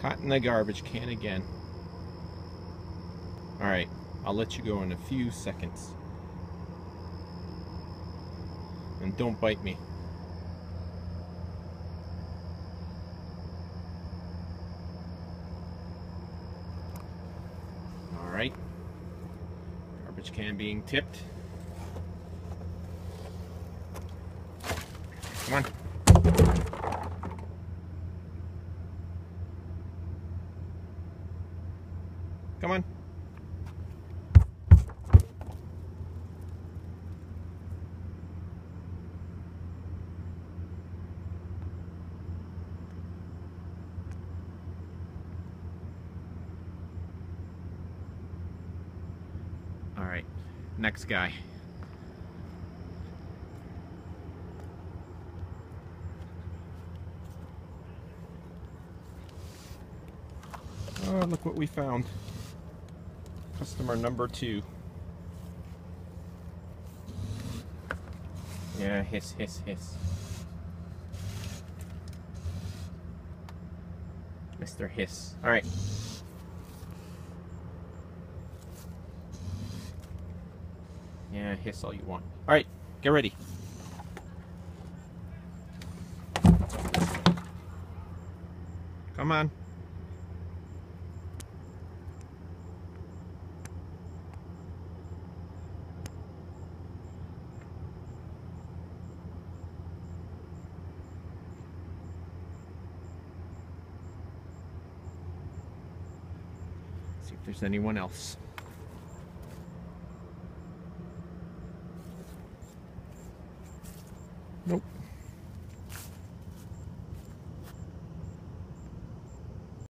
Caught in the garbage can again. Alright, I'll let you go in a few seconds. And don't bite me. Alright. Garbage can being tipped. Come on. Come on. All right, next guy. Oh, look what we found. Customer number two. Yeah, hiss, hiss, hiss. Mr. Hiss. All right. Yeah, hiss all you want. All right, get ready. Come on. See if there's anyone else. Nope.